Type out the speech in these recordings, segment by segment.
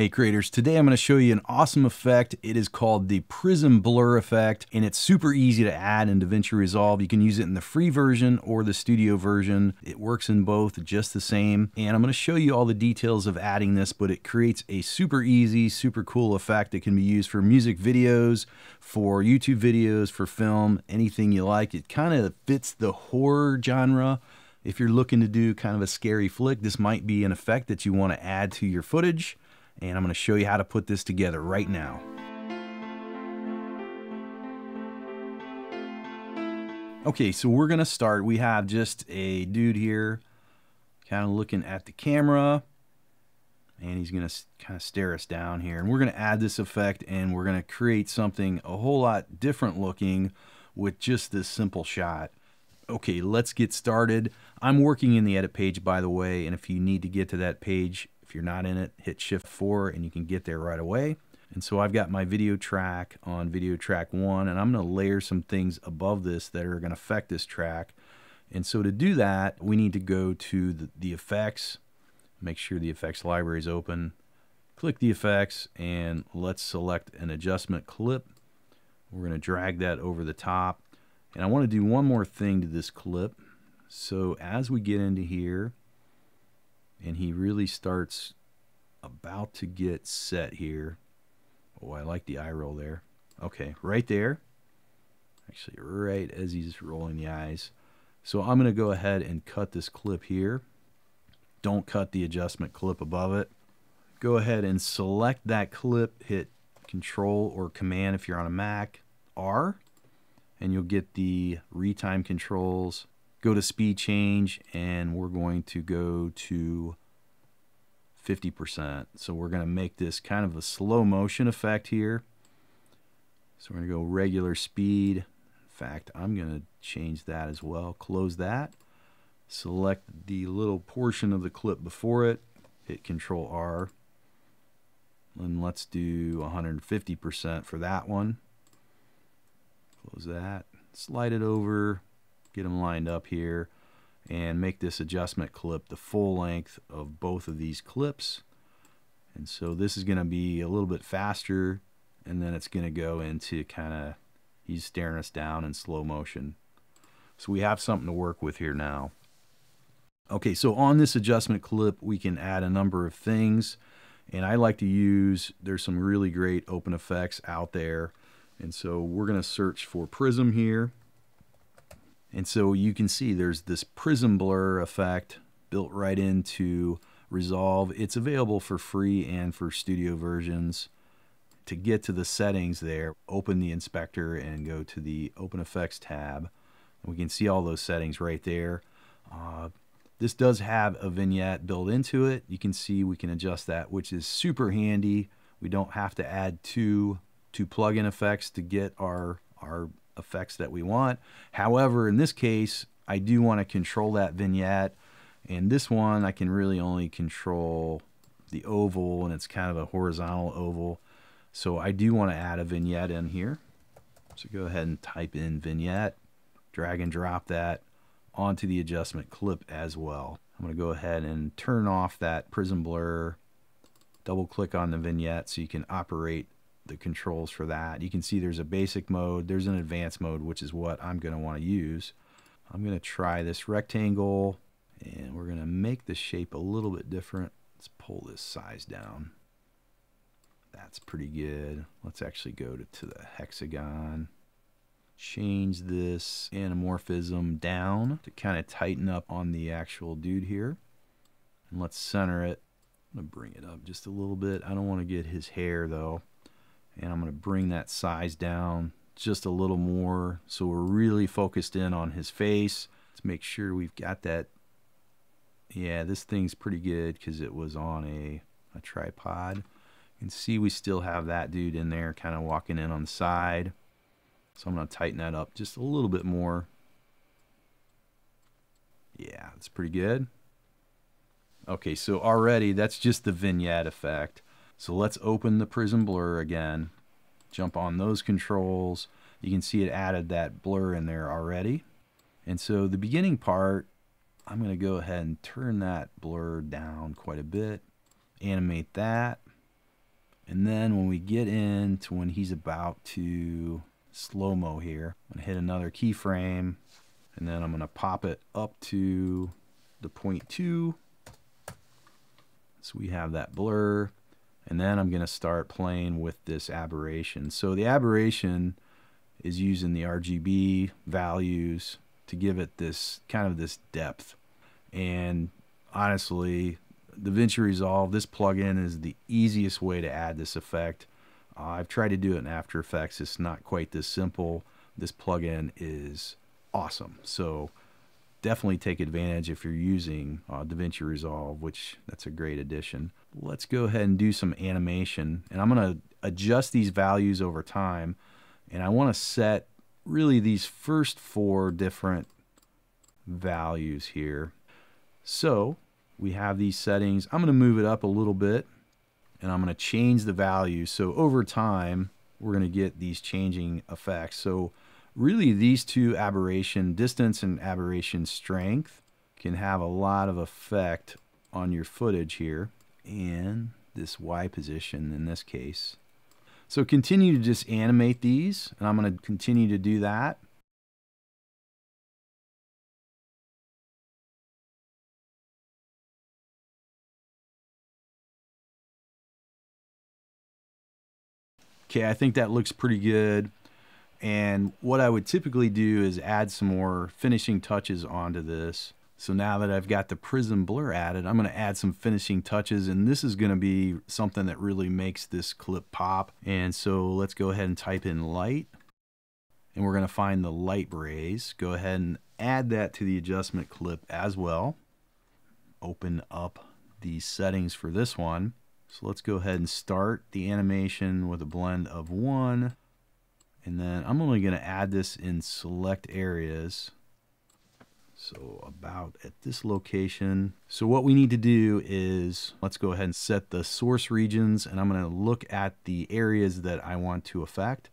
Hey creators, today I'm going to show you an awesome effect. It is called the Prism Blur effect and it's super easy to add in DaVinci Resolve. You can use it in the free version or the studio version. It works in both just the same and I'm going to show you all the details of adding this but it creates a super easy, super cool effect that can be used for music videos, for YouTube videos, for film, anything you like. It kind of fits the horror genre. If you're looking to do kind of a scary flick, this might be an effect that you want to add to your footage and I'm going to show you how to put this together right now. Okay, so we're going to start. We have just a dude here kind of looking at the camera and he's going to kind of stare us down here. And we're going to add this effect and we're going to create something a whole lot different looking with just this simple shot. Okay, let's get started. I'm working in the edit page, by the way, and if you need to get to that page, if you're not in it, hit Shift 4 and you can get there right away. And so I've got my video track on video track 1 and I'm going to layer some things above this that are going to affect this track. And so to do that, we need to go to the, the effects, make sure the effects library is open, click the effects and let's select an adjustment clip. We're going to drag that over the top. And I want to do one more thing to this clip. So as we get into here, and he really starts about to get set here. Oh, I like the eye roll there. Okay, right there. Actually, right as he's rolling the eyes. So I'm going to go ahead and cut this clip here. Don't cut the adjustment clip above it. Go ahead and select that clip. Hit Control or Command if you're on a Mac. R. And you'll get the retime controls go to speed change and we're going to go to 50%. So we're going to make this kind of a slow motion effect here. So we're going to go regular speed. In fact, I'm going to change that as well. Close that. Select the little portion of the clip before it. Hit Control R. And let's do 150% for that one. Close that. Slide it over get them lined up here and make this adjustment clip the full length of both of these clips. And so this is going to be a little bit faster and then it's going to go into kind of he's staring us down in slow motion. So we have something to work with here now. Okay so on this adjustment clip we can add a number of things and I like to use there's some really great OpenFX out there. And so we're going to search for prism here and so you can see there's this prism blur effect built right into Resolve. It's available for free and for studio versions. To get to the settings there, open the inspector and go to the OpenFX tab. We can see all those settings right there. Uh, this does have a vignette built into it. You can see we can adjust that, which is super handy. We don't have to add two, two plugin effects to get our, our effects that we want. However, in this case, I do want to control that vignette. And this one, I can really only control the oval, and it's kind of a horizontal oval. So I do want to add a vignette in here. So go ahead and type in vignette, drag and drop that onto the adjustment clip as well. I'm going to go ahead and turn off that prism blur, double click on the vignette so you can operate the controls for that. You can see there's a basic mode, there's an advanced mode, which is what I'm going to want to use. I'm going to try this rectangle and we're going to make the shape a little bit different. Let's pull this size down. That's pretty good. Let's actually go to, to the hexagon. Change this anamorphism down to kind of tighten up on the actual dude here. And let's center it. I'm going to bring it up just a little bit. I don't want to get his hair though and I'm going to bring that size down just a little more. So we're really focused in on his face. Let's make sure we've got that. Yeah this thing's pretty good because it was on a, a tripod. You can see we still have that dude in there kind of walking in on the side. So I'm going to tighten that up just a little bit more. Yeah that's pretty good. Okay so already that's just the vignette effect so let's open the Prism Blur again. Jump on those controls. You can see it added that blur in there already. And so the beginning part, I'm going to go ahead and turn that blur down quite a bit. Animate that. And then when we get into when he's about to slow-mo here, I'm going to hit another keyframe and then I'm going to pop it up to the point two. So we have that blur. And then I'm going to start playing with this aberration. So the aberration is using the RGB values to give it this kind of this depth. And honestly, DaVinci Resolve, this plugin is the easiest way to add this effect. Uh, I've tried to do it in After Effects. It's not quite this simple. This plugin is awesome. So definitely take advantage if you're using uh, DaVinci Resolve, which that's a great addition. Let's go ahead and do some animation. And I'm going to adjust these values over time. And I want to set really these first four different values here. So we have these settings. I'm going to move it up a little bit and I'm going to change the value. So over time, we're going to get these changing effects. So really these two aberration distance and aberration strength can have a lot of effect on your footage here and this Y position in this case. So continue to just animate these and I'm going to continue to do that. Okay, I think that looks pretty good. And what I would typically do is add some more finishing touches onto this. So now that I've got the prism blur added, I'm going to add some finishing touches and this is going to be something that really makes this clip pop. And so let's go ahead and type in light and we're going to find the light rays. Go ahead and add that to the adjustment clip as well. Open up the settings for this one. So let's go ahead and start the animation with a blend of one and then I'm only going to add this in select areas. So about at this location. So what we need to do is let's go ahead and set the source regions and I'm going to look at the areas that I want to affect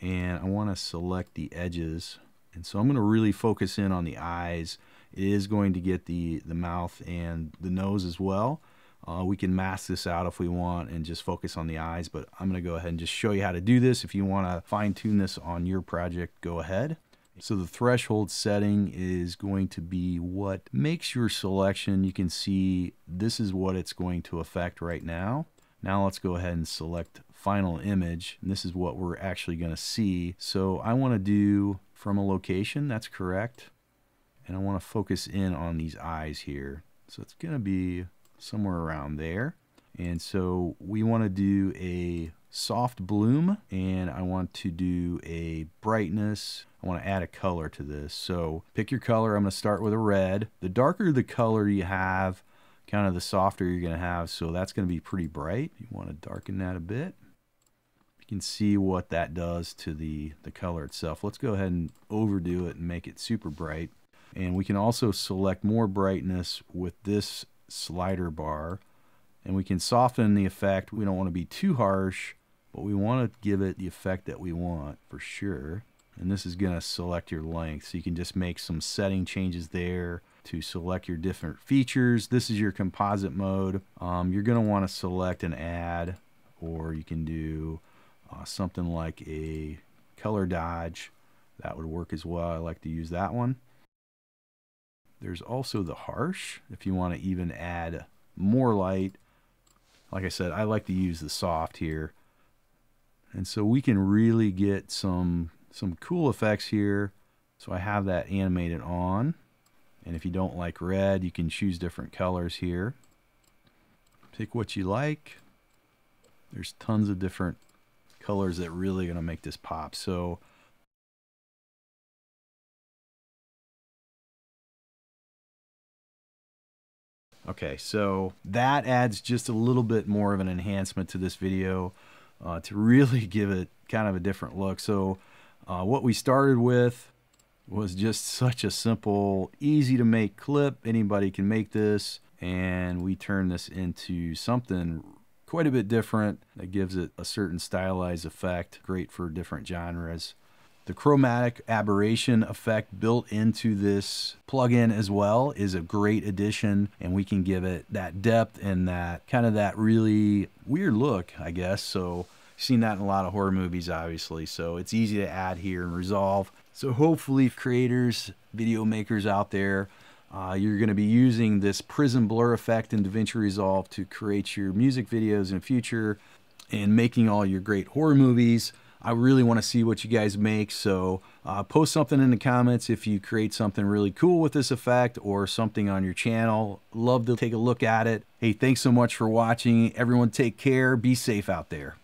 and I want to select the edges. And so I'm going to really focus in on the eyes. It is going to get the, the mouth and the nose as well. Uh, we can mask this out if we want and just focus on the eyes, but I'm going to go ahead and just show you how to do this. If you want to fine tune this on your project, go ahead. So the threshold setting is going to be what makes your selection. You can see this is what it's going to affect right now. Now let's go ahead and select final image. And this is what we're actually going to see. So I want to do from a location, that's correct. And I want to focus in on these eyes here. So it's going to be somewhere around there. And so we want to do a soft bloom and I want to do a brightness. I want to add a color to this. So pick your color. I'm going to start with a red. The darker the color you have, kind of the softer you're going to have. So that's going to be pretty bright. You want to darken that a bit. You can see what that does to the, the color itself. Let's go ahead and overdo it and make it super bright. And we can also select more brightness with this slider bar and we can soften the effect. We don't want to be too harsh, but we want to give it the effect that we want for sure. And this is going to select your length. So you can just make some setting changes there to select your different features. This is your composite mode. Um, you're going to want to select an add or you can do uh, something like a color dodge. That would work as well. I like to use that one. There's also the harsh if you want to even add more light. Like I said, I like to use the soft here. And so we can really get some some cool effects here. So I have that animated on. And if you don't like red, you can choose different colors here. Pick what you like. There's tons of different colors that really going to make this pop. So Okay, so that adds just a little bit more of an enhancement to this video uh, to really give it kind of a different look. So uh, what we started with was just such a simple, easy to make clip. Anybody can make this. And we turn this into something quite a bit different that gives it a certain stylized effect, great for different genres. The chromatic aberration effect built into this plugin as well is a great addition and we can give it that depth and that kind of that really weird look, I guess. So seen that in a lot of horror movies, obviously. So it's easy to add here and resolve. So hopefully creators, video makers out there, uh, you're going to be using this prism blur effect in DaVinci Resolve to create your music videos in the future and making all your great horror movies. I really want to see what you guys make. So uh, post something in the comments if you create something really cool with this effect or something on your channel. Love to take a look at it. Hey, thanks so much for watching. Everyone take care. Be safe out there.